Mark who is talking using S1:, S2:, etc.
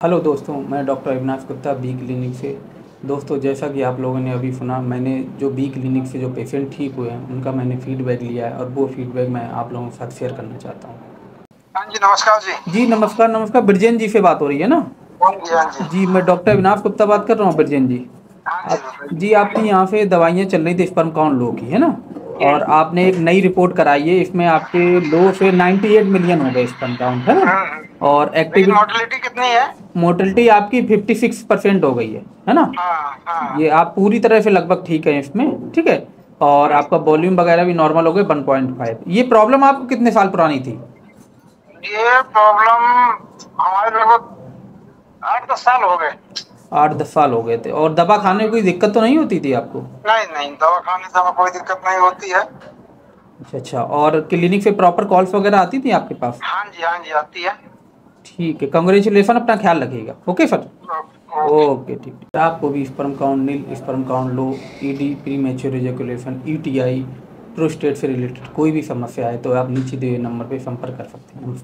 S1: Hello दोस्तों मैं doctor Avinash Gupta B clinic से। दोस्तों जैसा कि आप लोगों ने अभी सुना मैंने जो बी क्लिनिक से जो पेशेंट ठीक हुए हैं उनका मैंने फीडबैक लिया है और वो फीडबैक मैं आप लोगों के साथ शेयर करना चाहता हूँ।
S2: हाँ जी नमस्कार जी।
S1: जी नमस्कार नमस्कार। ब्रजेन जी से बात हो रही है ना?
S2: हाँ जी हाँ जी।
S1: जी मैं डॉक्टर अविनाश गुप्ता बात कर रहा हूँ ब्रजेन जी। आप
S2: जी
S1: आपकी यहाँ से दवाइयाँ चल रही थी स्पर्म काउंट लो की है ना? और आपने एक नई रिपोर्ट कराई है इसमें आपके लो से 98 मिलियन हो गए स्पर्म काउंट है ना। और एक्टिविटी
S2: कितनी है?
S1: मोर्टलिटी आपकी 56 परसेंट हो गई है है ना?
S2: हाँ हाँ।
S1: ये आप पूरी तरह से लगभग ठीक है इसमें ठीक है? और आपका वॉल्यूम वगैरह भी नॉर्मल हो गए 1.5 ये प्रॉब्लम आपको कितने साल पुरानी थी?
S2: ये प्रॉब्लम हमारे लगभग आठ दस साल हो गए।
S1: आठ दस साल हो गए थे। और दवा खाने में कोई दिक्कत तो नहीं होती थी आपको?
S2: नहीं नहीं दवा खाने से कोई दिक्कत नहीं होती है।
S1: अच्छा अच्छा। और क्लिनिक से प्रॉपर कॉल्स वगैरह आती थी आपके पास?
S2: हाँ जी हाँ जी आती है।
S1: ठीक है कंग्रेचुलेसन अपना ख्याल रखिएगा। Okay sir? ओके। ठीक है आपको भी sperm count nil sperm count low ED premature ejaculation ETI prostate से रिलेटेड कोई भी समस्या है तो आप नीचे दिए नंबर पे संपर्क कर सकते हैं।